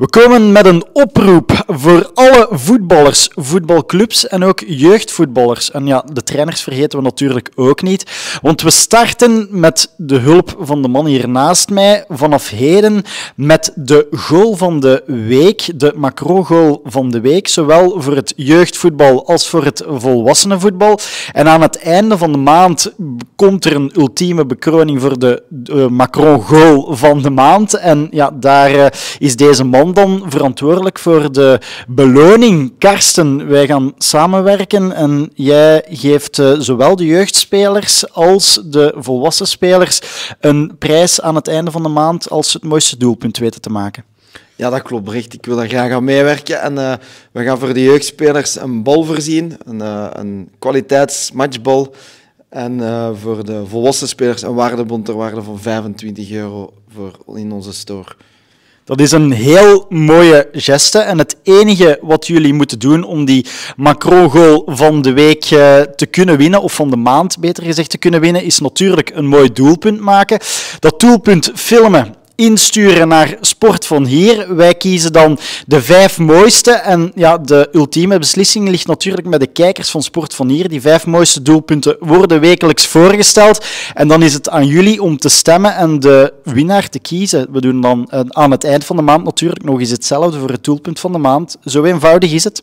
We komen met een oproep voor alle voetballers, voetbalclubs en ook jeugdvoetballers. En ja, de trainers vergeten we natuurlijk ook niet. Want we starten met de hulp van de man hier naast mij vanaf heden met de goal van de week, de macro-goal van de week, zowel voor het jeugdvoetbal als voor het volwassenenvoetbal. En aan het einde van de maand komt er een ultieme bekroning voor de, macro-goal van de maand. En ja, daar uh, is deze man dan verantwoordelijk voor de beloning. Karsten, wij gaan samenwerken en jij geeft uh, zowel de jeugdspelers als de volwassen spelers een prijs aan het einde van de maand als het mooiste doelpunt weten te maken. Ja, dat klopt, bericht. Ik wil daar graag aan meewerken. En uh, we gaan voor de jeugdspelers een bal voorzien, een, uh, een kwaliteitsmatchbal. En voor de volwassen spelers een waardebond ter waarde van 25 euro voor in onze store. Dat is een heel mooie geste. En het enige wat jullie moeten doen om die macro-goal van de week uh, te kunnen winnen, of van de maand beter gezegd te kunnen winnen, is natuurlijk een mooi doelpunt maken. Dat doelpunt filmen insturen naar Sport van Hier. Wij kiezen dan de vijf mooiste. En ja, de ultieme beslissing ligt natuurlijk met de kijkers van Sport van Hier. Die vijf mooiste doelpunten worden wekelijks voorgesteld. En dan is het aan jullie om te stemmen en de winnaar te kiezen. We doen dan aan het eind van de maand natuurlijk nog eens hetzelfde voor het doelpunt van de maand. Zo eenvoudig is het.